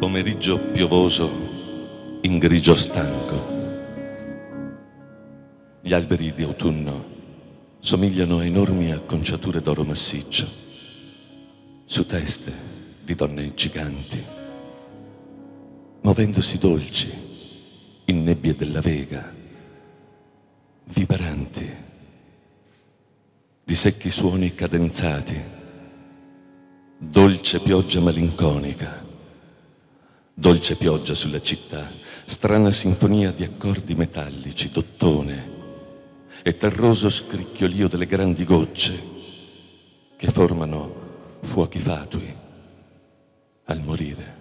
Pomeriggio piovoso in grigio stanco. Gli alberi di autunno somigliano a enormi acconciature d'oro massiccio su teste di donne giganti, muovendosi dolci in nebbie della vega, vibranti di secchi suoni cadenzati, dolce pioggia malinconica, dolce pioggia sulla città, strana sinfonia di accordi metallici, d'ottone e terroso scricchiolio delle grandi gocce che formano fuochi fatui al morire,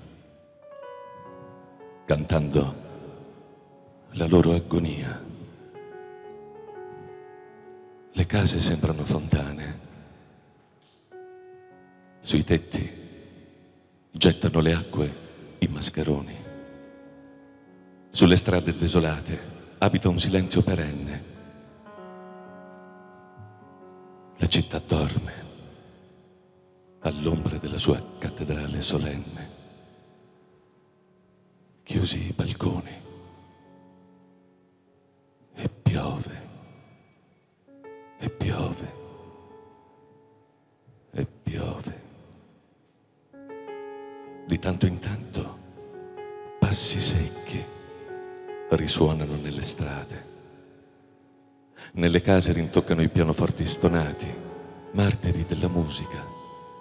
cantando la loro agonia. Le case sembrano fontane. Sui tetti gettano le acque mascheroni. Sulle strade desolate abita un silenzio perenne. La città dorme all'ombra della sua cattedrale solenne. Chiusi i balconi e piove e piove e piove. Di tanto in tanto passi secchi risuonano nelle strade. Nelle case rintoccano i pianoforti stonati, martiri della musica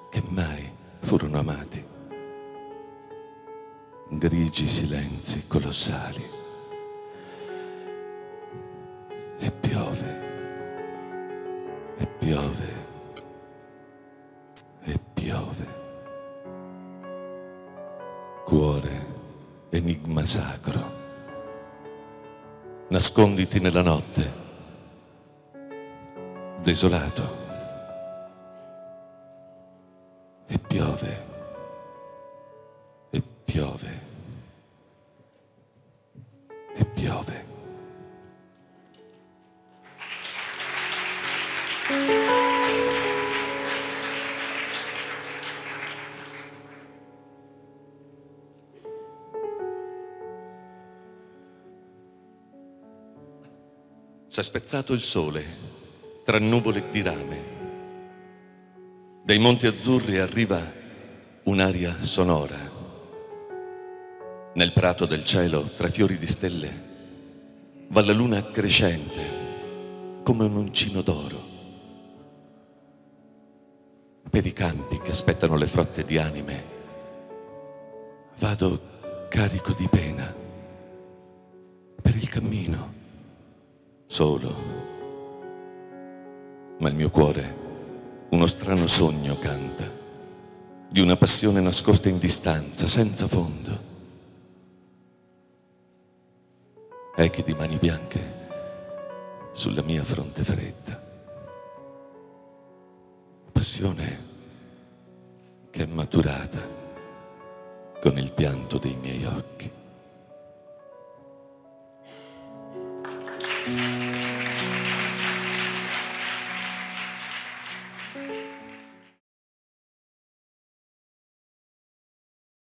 che mai furono amati. Grigi silenzi colossali. E piove e piove e piove. Cuore, enigma sacro, nasconditi nella notte, desolato. E piove, e piove, S'è spezzato il sole tra nuvole di rame. Dai monti azzurri arriva un'aria sonora. Nel prato del cielo, tra fiori di stelle, va la luna crescente come un uncino d'oro. Per i campi che aspettano le frotte di anime, vado carico di pena per il cammino solo. Ma il mio cuore uno strano sogno canta, di una passione nascosta in distanza, senza fondo. Echi di mani bianche sulla mia fronte fredda. Passione che è maturata con il pianto dei miei occhi. Thank you.